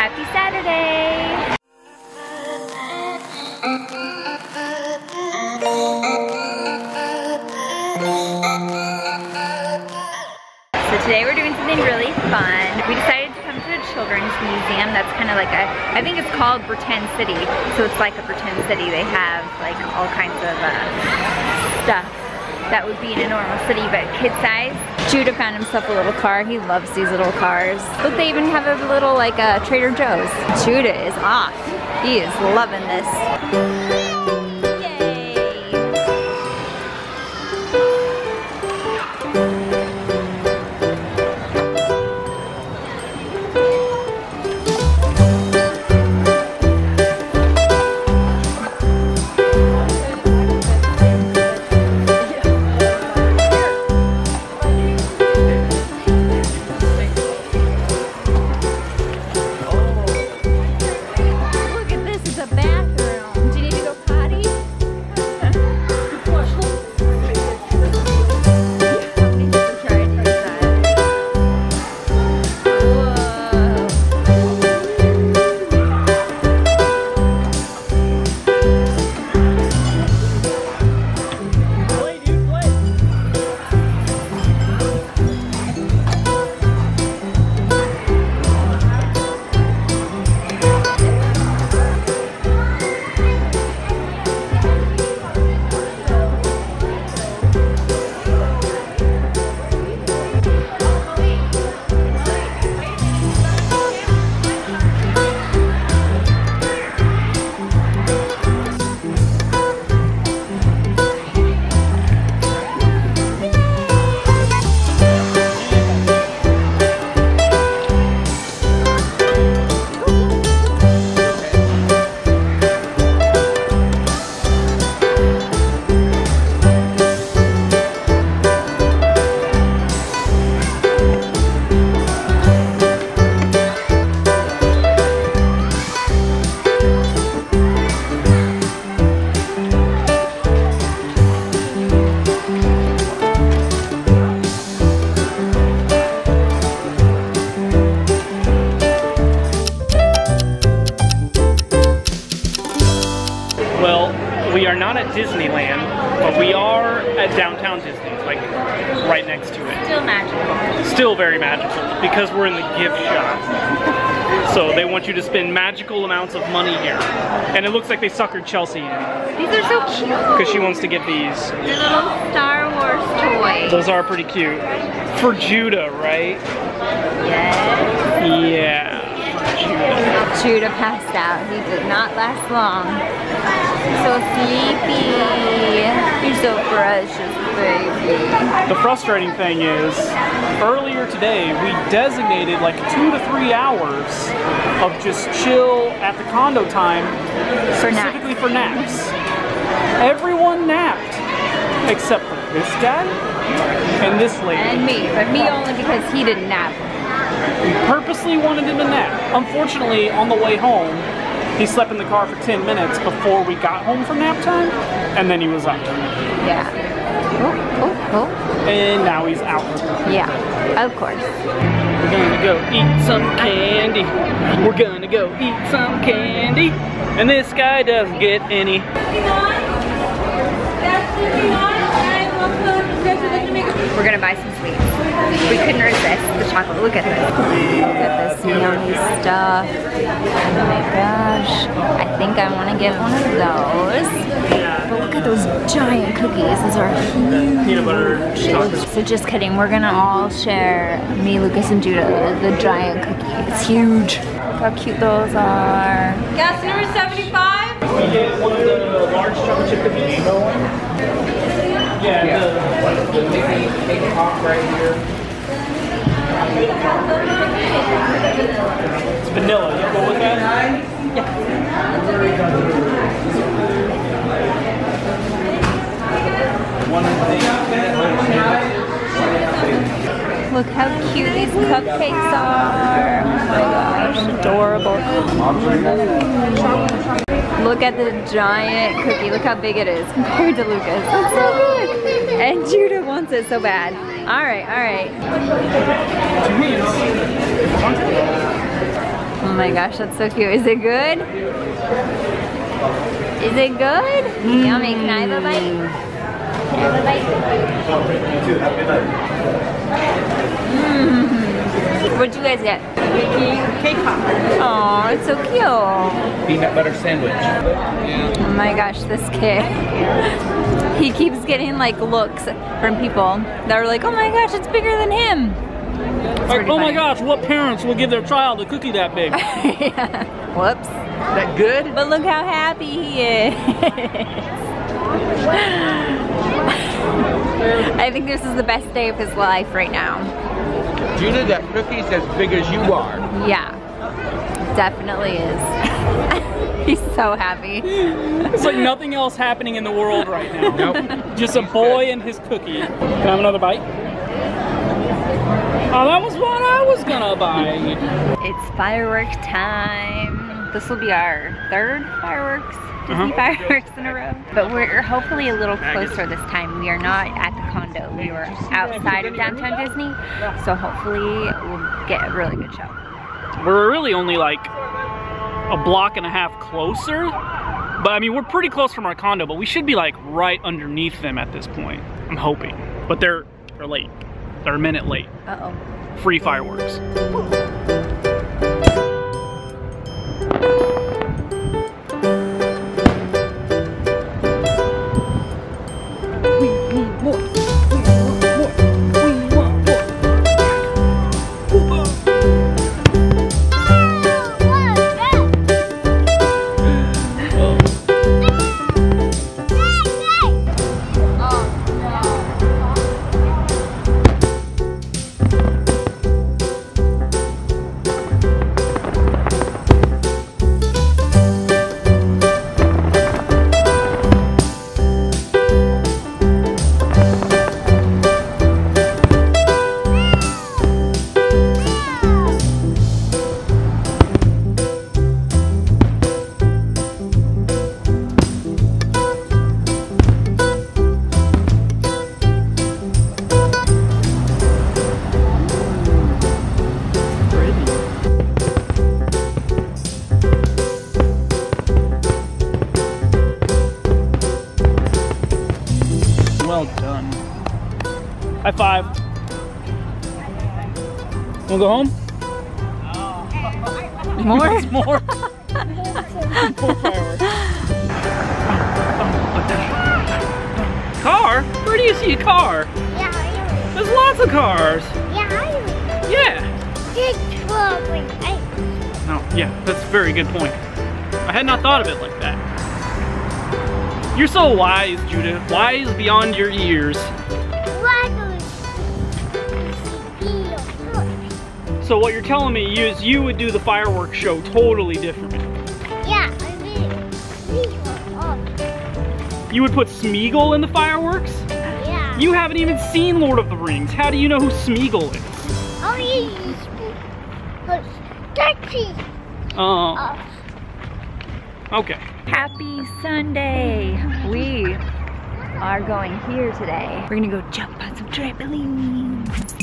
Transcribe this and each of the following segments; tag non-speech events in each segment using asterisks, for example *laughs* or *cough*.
Happy Saturday! So today we're doing something really fun. We decided to come to a children's museum that's kind of like a, I think it's called Pretend City. So it's like a pretend city. They have like all kinds of uh, stuff that would be in a normal city but kid size. Judah found himself a little car. He loves these little cars. Look, they even have a little like a uh, Trader Joe's. Judah is off. He is loving this. We are not at Disneyland, but we are at downtown Disney, like right next to it. Still magical. Still very magical because we're in the gift shop. So they want you to spend magical amounts of money here. And it looks like they suckered Chelsea in These are so cute. because she wants to get these. They're little Star Wars toys. Those are pretty cute. For Judah, right? Yes. Yeah. Judah. Judah passed out. He did not last long. So sleepy. You're so precious, baby. The frustrating thing is, earlier today we designated like two to three hours of just chill at the condo time, For naps. specifically for naps. Everyone napped, except for this guy and this lady. And me, but me only because he didn't nap. We purposely wanted him to nap. Unfortunately, on the way home, he slept in the car for 10 minutes before we got home from nap time, and then he was up. Yeah. Oh, oh, oh. And now he's out. Yeah, of course. We're gonna go eat some candy. We're gonna go eat some candy. And this guy doesn't get any. We're gonna buy some sweets. We couldn't resist the chocolate. Look at this. Look at this yummy stuff. Oh my gosh. I think I wanna get one of those. But look at those giant cookies. Those are huge. Peanut butter chocolate. So just kidding, we're gonna all share, me, Lucas, and Judah, the, the giant cookie. It's huge. Look how cute those are. Guest number 75. We get one of the large chocolate chip cookies. Yeah, the, the Mickey top right here. It's vanilla. You go with that? Yeah. One Look how cute these cupcakes are. Oh my gosh, adorable. Look at the giant cookie. Look how big it is compared to Lucas. It's so good. And Judah wants it so bad. All right, all right. Oh my gosh, that's so cute. Is it good? Is it good? Mm. Yummy. Can I have a bite? Mm. *laughs* What'd you guys get? Cake pop. Oh, it's so cute. Peanut butter sandwich. Oh my gosh, this kid. *laughs* He keeps getting like looks from people that are like, oh my gosh, it's bigger than him. Like, pretty oh my gosh, what parents will give their child a cookie that big? *laughs* Yeah. Whoops. That good? But look how happy he is. I think this is the best day of his life right now. Judah, that cookie's as big as you are. Yeah, definitely is. *laughs* He's so happy. It's like nothing else happening in the world right now. Nope. *laughs* Just a boy and his cookie. Can I have another bite? Oh, that was what I was gonna bite. It's fireworks time. This will be our third fireworks, Disney Uh-huh. fireworks in a row. But we're hopefully a little closer this time. We are not at the condo. We were outside of downtown Disney. So hopefully we'll get a really good show. We're really only like a block and a half closer. But I mean, we're pretty close from our condo, but we should be like right underneath them at this point. I'm hoping. But they're they're late. They're a minute late. Uh-oh. Free fireworks. Go home? More? It's *laughs* more. more. *laughs* Car? Where do you see a car? Yeah, There's lots of cars. yeah, Yeah. it's probably. Oh, yeah, that's a very good point. I had not thought of it like that. You're so wise, Judah. Wise beyond your years. So what you're telling me is you would do the fireworks show totally different. Yeah, I mean, these are You would put Smeagol in the fireworks? Yeah. You haven't even seen Lord of the Rings. How do you know who Smeagol is? Oh, yeah, but taxi. Oh, Uh, okay. Happy Sunday! We are going here today. We're gonna go jump on some trampolines.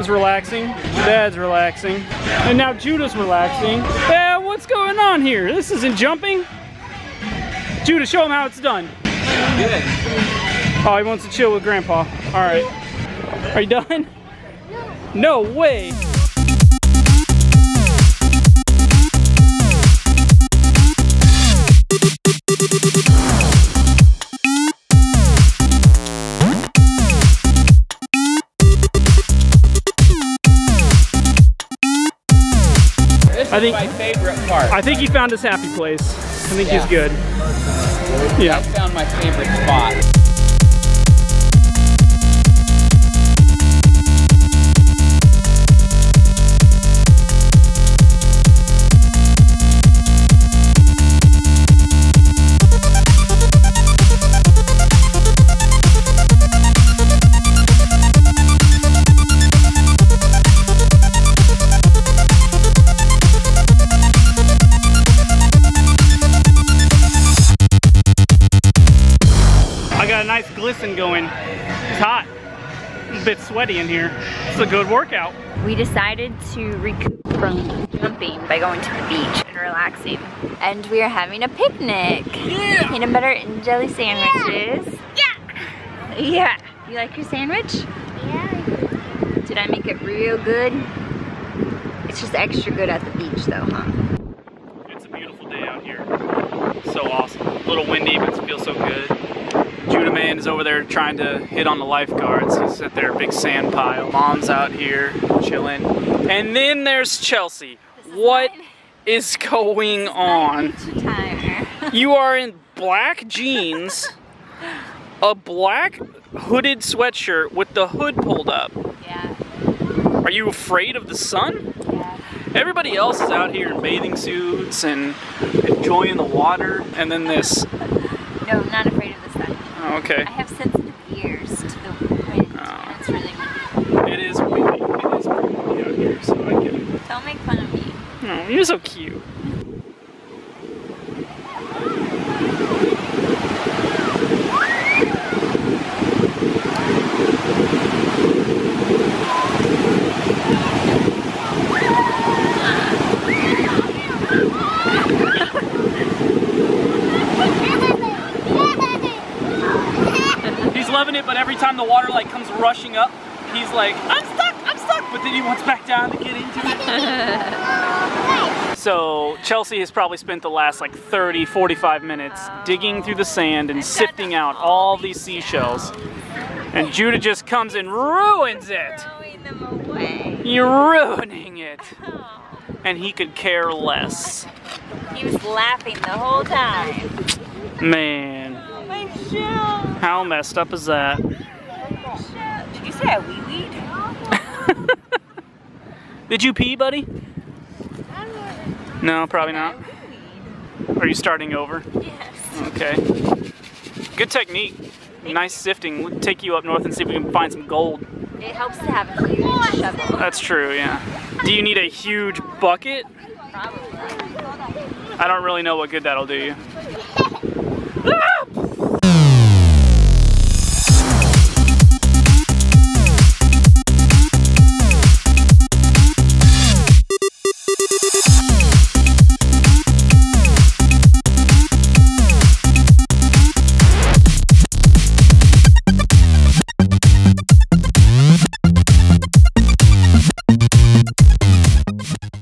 Mom's relaxing. Dad's relaxing. And now Judah's relaxing. Yeah, what's going on here? This isn't jumping. Judah, show him how it's done. Oh, he wants to chill with Grandpa. All right. Are you done? No, no way. I think My favorite part. I think he found his happy place. I think Yeah. he's good. Yeah. I found my favorite spot. Got a nice glisten going. It's hot. a bit sweaty in here. It's a good workout. We decided to recoup from jumping by going to the beach and relaxing. And we are having a picnic. Yeah. Peanut butter and jelly sandwiches. Yeah. Yeah. You like your sandwich? Yeah. Did I make it real good? It's just extra good at the beach though, huh? It's a beautiful day out here. So awesome. A little windy, but it feels so good. Judah Man is over there trying to hit on the lifeguards. He's at their big sand pile. Mom's out here chilling. And then there's Chelsea. What mine. is going on? You are in black jeans, a black hooded sweatshirt with the hood pulled up. yeah. Are you afraid of the sun? Yeah. Everybody else is out here in bathing suits and enjoying the water, and then this. No, not afraid of the sun. Oh, okay. I have sensitive ears to the wind. Oh. It's really windy. It is windy. It is pretty windy out here, so I get it. Don't make fun of me. Oh, you're so cute. Loving it, but every time the water like comes rushing up, he's like, I'm stuck, I'm stuck, but then he wants back down to get into it. *laughs* So Chelsea has probably spent the last like 30, 45 minutes digging through the sand and sifting out all these seashells. And Judah just comes and ruins it. Throwing them away. You're ruining it. *laughs* And he could care less. He was laughing the whole time. Man, My. How messed up is that? Did you say I wee weed? *laughs* Did you pee, buddy? No, probably not. Are you starting over? Yes. Okay. Good technique. Nice sifting. We'll take you up north and see if we can find some gold. It helps to have a huge shovel. That's true, yeah. Do you need a huge bucket? Probably. I don't really know what good that'll do you. Ah! *laughs*